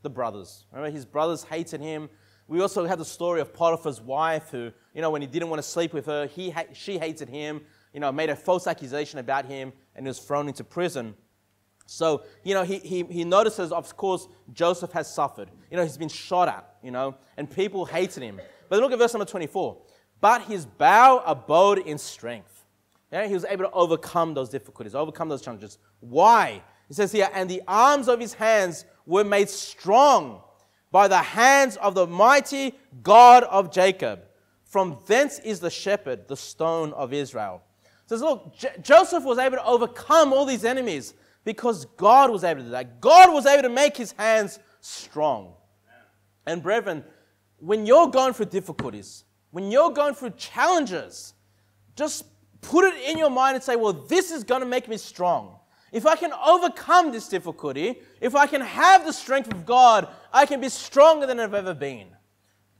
The brothers. Remember, his brothers hated him. We also have the story of Potiphar's wife, who, you know, when he didn't want to sleep with her, he ha- she hated him, you know, made a false accusation about him, and was thrown into prison. So, you know, he, he, he notices, of course, Joseph has suffered. You know, he's been shot at, you know, and people hated him. But look at verse number 24. But his bow abode in strength. Yeah, he was able to overcome those difficulties, overcome those challenges. Why? He says here, and the arms of his hands were made strong by the hands of the mighty God of Jacob. From thence is the shepherd, the stone of Israel. Says, look, J- Joseph was able to overcome all these enemies because God was able to do that. God was able to make his hands strong. And brethren, when you're going through difficulties, when you're going through challenges, just put it in your mind and say, well, this is going to make me strong. If I can overcome this difficulty, if I can have the strength of God, I can be stronger than I've ever been.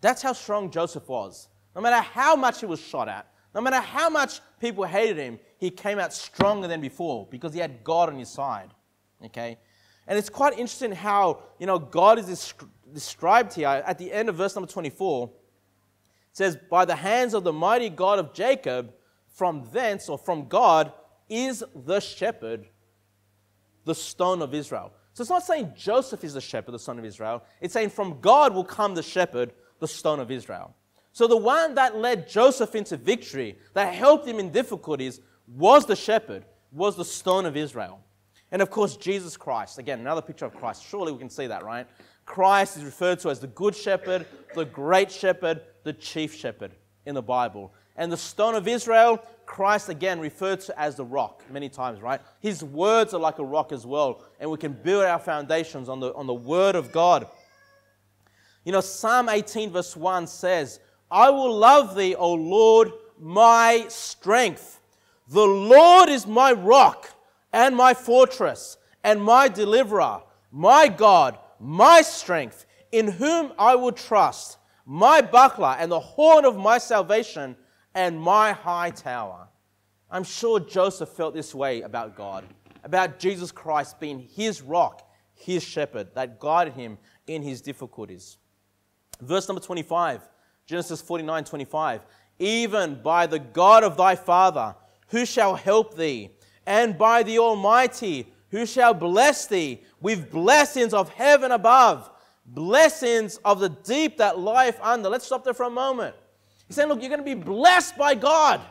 That's how strong Joseph was. No matter how much he was shot at, no matter how much people hated him, he came out stronger than before because he had God on his side. Okay? And it's quite interesting how, you know, God is described here at the end of verse number 24. It says, By the hands of the mighty God of Jacob, from thence or from God is the shepherd, the stone of Israel. So it's not saying Joseph is the shepherd, the son of Israel. It's saying from God will come the shepherd, the stone of Israel. So the one that led Joseph into victory, that helped him in difficulties, was the shepherd, was the stone of Israel. And of course, Jesus Christ. Again, another picture of Christ. Surely we can see that, right? Christ is referred to as the good shepherd, the great shepherd, the chief shepherd in the Bible. And the stone of Israel, Christ again referred to as the rock many times, right? His words are like a rock as well. And we can build our foundations on the, on the word of God. You know, Psalm 18, verse 1 says, I will love thee, O Lord, my strength. The Lord is my rock and my fortress and my deliverer, my God, my strength, in whom I will trust, my buckler and the horn of my salvation and my high tower. I'm sure Joseph felt this way about God, about Jesus Christ being his rock, his shepherd that guided him in his difficulties. Verse number 25. Genesis 49 25. Even by the God of thy father, who shall help thee, and by the Almighty, who shall bless thee with blessings of heaven above, blessings of the deep that lieth under. Let's stop there for a moment. He's saying, Look, you're going to be blessed by God.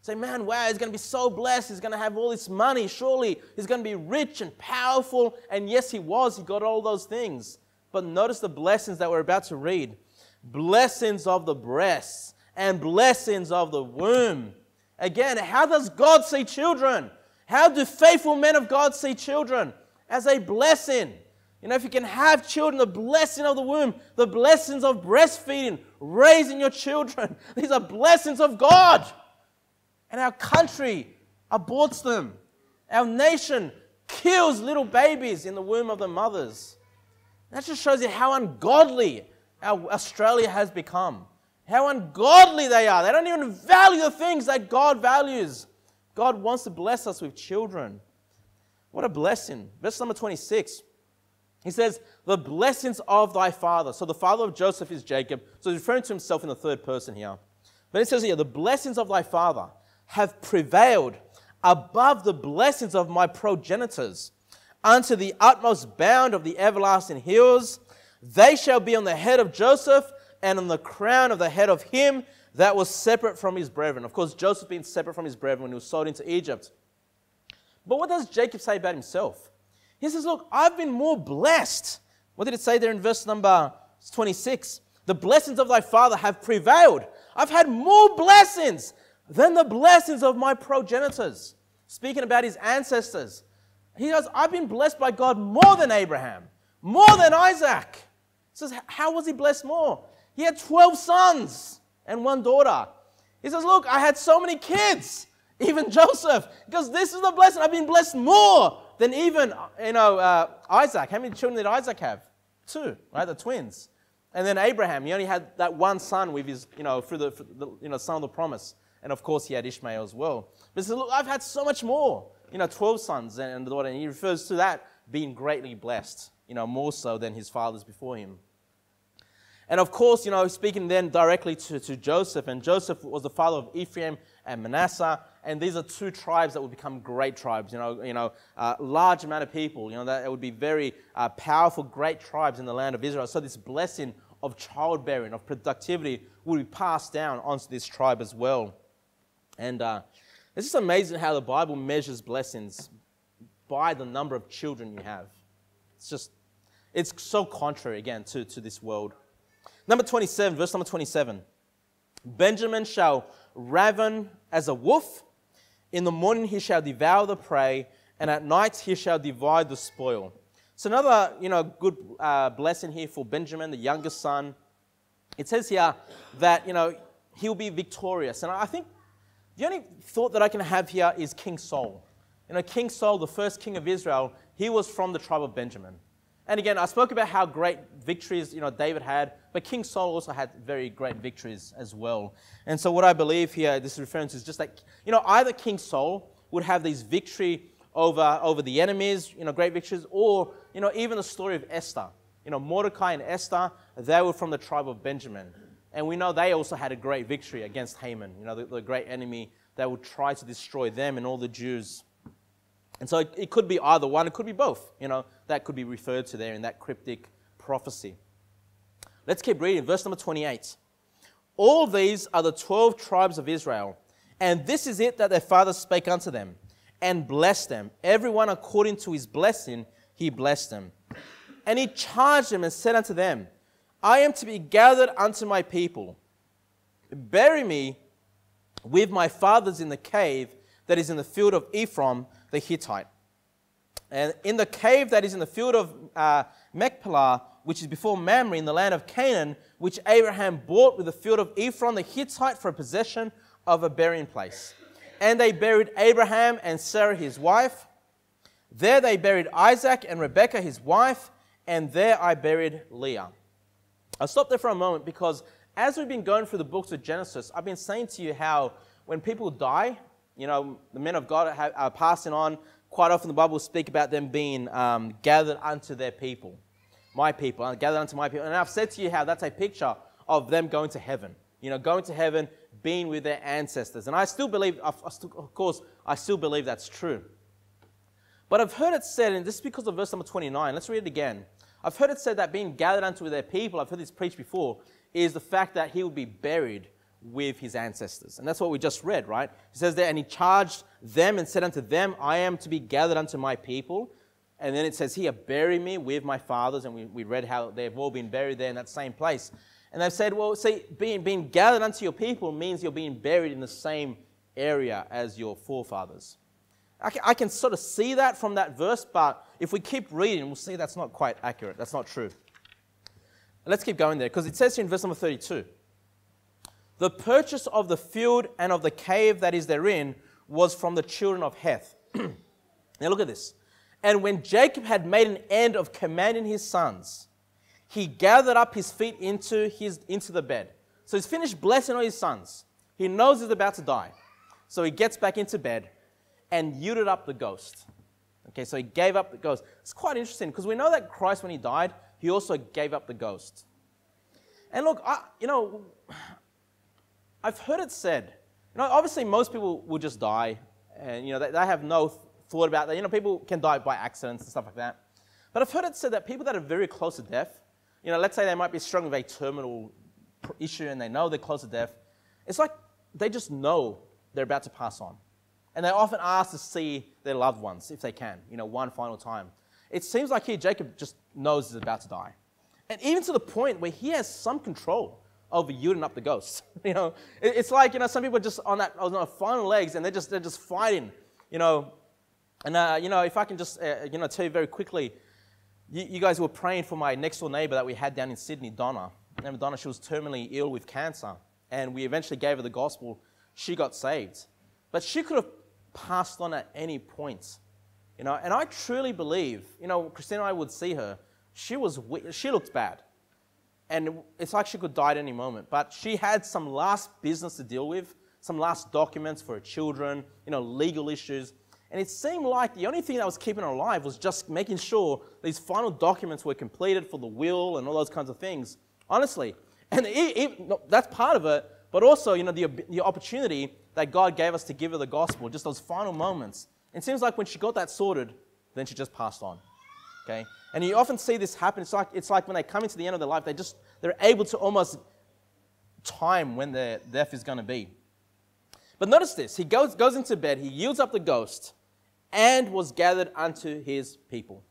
Say, man, wow, he's going to be so blessed. He's going to have all this money. Surely he's going to be rich and powerful. And yes, he was. He got all those things. But notice the blessings that we're about to read blessings of the breasts and blessings of the womb. Again, how does God see children? How do faithful men of God see children? As a blessing. You know, if you can have children, the blessing of the womb, the blessings of breastfeeding, raising your children, these are blessings of God. And our country aborts them. Our nation kills little babies in the womb of the mothers. That just shows you how ungodly our Australia has become. How ungodly they are. They don't even value the things that God values. God wants to bless us with children. What a blessing. Verse number 26. He says, The blessings of thy father. So the father of Joseph is Jacob. So he's referring to himself in the third person here. But it says here, The blessings of thy father have prevailed above the blessings of my progenitors unto the utmost bound of the everlasting hills they shall be on the head of Joseph and on the crown of the head of him that was separate from his brethren. Of course, Joseph being separate from his brethren when he was sold into Egypt. But what does Jacob say about himself? He says, Look, I've been more blessed. What did it say there in verse number 26? The blessings of thy father have prevailed. I've had more blessings than the blessings of my progenitors. Speaking about his ancestors. He goes, I've been blessed by God more than Abraham, more than Isaac says, How was he blessed more? He had 12 sons and one daughter. He says, Look, I had so many kids. Even Joseph, because this is the blessing. I've been blessed more than even, you know, uh, Isaac. How many children did Isaac have? Two, right? The twins. And then Abraham, he only had that one son with his, you know, through the, the you know, son of the promise. And of course, he had Ishmael as well. But he says, look, I've had so much more. You know, 12 sons and, and the daughter. And he refers to that being greatly blessed, you know, more so than his fathers before him. And of course, you know, speaking then directly to, to Joseph, and Joseph was the father of Ephraim and Manasseh, and these are two tribes that would become great tribes, you know, you know, uh, large amount of people, you know, that it would be very uh, powerful, great tribes in the land of Israel. So this blessing of childbearing, of productivity, would be passed down onto this tribe as well. And uh, it's just amazing how the Bible measures blessings by the number of children you have. It's just, it's so contrary again to, to this world. Number 27, verse number 27. Benjamin shall raven as a wolf. In the morning he shall devour the prey, and at night he shall divide the spoil. So another, you know, good uh, blessing here for Benjamin, the youngest son. It says here that, you know, he'll be victorious. And I think the only thought that I can have here is King Saul. You know, King Saul, the first king of Israel, he was from the tribe of Benjamin. And again, I spoke about how great victories, you know, David had, but King Saul also had very great victories as well. And so what I believe here, this reference is just like, you know, either King Saul would have these victory over, over the enemies, you know, great victories, or, you know, even the story of Esther. You know, Mordecai and Esther, they were from the tribe of Benjamin. And we know they also had a great victory against Haman, you know, the, the great enemy that would try to destroy them and all the Jews. And so it, it could be either one, it could be both. You know, that could be referred to there in that cryptic prophecy. Let's keep reading. Verse number 28. All these are the 12 tribes of Israel, and this is it that their fathers spake unto them, and blessed them. Everyone according to his blessing, he blessed them. And he charged them and said unto them, I am to be gathered unto my people. Bury me with my fathers in the cave that is in the field of Ephraim the Hittite. And in the cave that is in the field of uh, which is before Mamre in the land of Canaan, which Abraham bought with the field of Ephron the Hittite for a possession of a burying place. And they buried Abraham and Sarah his wife. There they buried Isaac and Rebekah his wife, and there I buried Leah. I'll stop there for a moment because as we've been going through the books of Genesis, I've been saying to you how when people die, you know, the men of God are passing on. Quite often the Bible will speak about them being um, gathered unto their people, my people, uh, gathered unto my people. And I've said to you how that's a picture of them going to heaven. You know, going to heaven, being with their ancestors. And I still believe, of course, I still believe that's true. But I've heard it said, and this is because of verse number 29. Let's read it again. I've heard it said that being gathered unto their people, I've heard this preached before, is the fact that he will be buried with his ancestors. And that's what we just read, right? He says there, and he charged them and said unto them, I am to be gathered unto my people. And then it says here, bury me with my fathers. And we, we read how they've all been buried there in that same place. And they've said, well, see, being, being gathered unto your people means you're being buried in the same area as your forefathers. I can, I can sort of see that from that verse, but if we keep reading, we'll see that's not quite accurate. That's not true. Let's keep going there, because it says here in verse number 32 the purchase of the field and of the cave that is therein was from the children of Heth. now look at this. And when Jacob had made an end of commanding his sons, he gathered up his feet into, his, into the bed. So he's finished blessing all his sons. He knows he's about to die. So he gets back into bed and yielded up the ghost. Okay, so he gave up the ghost. It's quite interesting because we know that Christ, when he died, he also gave up the ghost. And look, I, you know, I've heard it said, you know, obviously most people will just die and, you know, they, they have no thought about that. You know, people can die by accidents and stuff like that. But I've heard it said that people that are very close to death, you know, let's say they might be struggling with a terminal issue and they know they're close to death, it's like they just know they're about to pass on. And they often ask to see their loved ones if they can, you know, one final time. It seems like here Jacob just knows he's about to die. And even to the point where he has some control over yielding up the ghost. you know, it's like you know some people are just on that on the final legs and they're just they're just fighting. You know, and uh, you know if I can just uh, you know tell you very quickly, you, you, guys were praying for my next door neighbor that we had down in Sydney, Donna. And Donna, she was terminally ill with cancer, and we eventually gave her the gospel. She got saved. but she could have passed on at any point. You know, and I truly believe, you know, Christina and I would see her. She was, she looked bad, and it's like she could die at any moment. But she had some last business to deal with, some last documents for her children, you know, legal issues. And it seemed like the only thing that was keeping her alive was just making sure these final documents were completed for the will and all those kinds of things. Honestly. And it, it, that's part of it, but also, you know, the, the opportunity that God gave us to give her the gospel, just those final moments. It seems like when she got that sorted, then she just passed on. Okay? And you often see this happen. It's like, it's like when they come into the end of their life, they just, they're able to almost time when their death is going to be. But notice this. He goes, goes into bed, he yields up the ghost, and was gathered unto his people.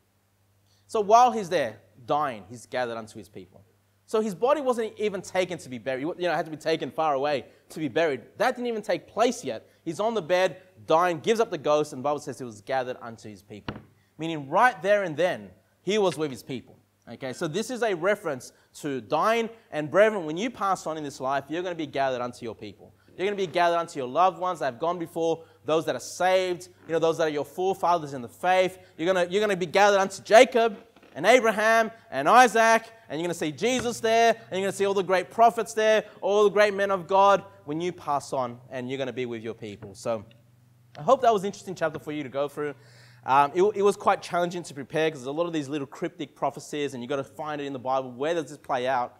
So while he's there, dying, he's gathered unto his people. So his body wasn't even taken to be buried. You know, it had to be taken far away to be buried. That didn't even take place yet. He's on the bed, dying, gives up the ghost, and the Bible says he was gathered unto his people. Meaning, right there and then, he was with his people. Okay, so this is a reference to dying. And brethren, when you pass on in this life, you're going to be gathered unto your people. You're going to be gathered unto your loved ones that have gone before, those that are saved, you know, those that are your forefathers in the faith. You're going you're to be gathered unto Jacob and Abraham and Isaac, and you're going to see Jesus there, and you're going to see all the great prophets there, all the great men of God when you pass on and you're going to be with your people. So I hope that was an interesting chapter for you to go through. Um, it, it, was quite challenging to prepare because there's a lot of these little cryptic prophecies, and you've got to find it in the Bible. Where does this play out?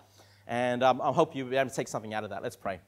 And um, I hope you'll be able to take something out of that. Let's pray.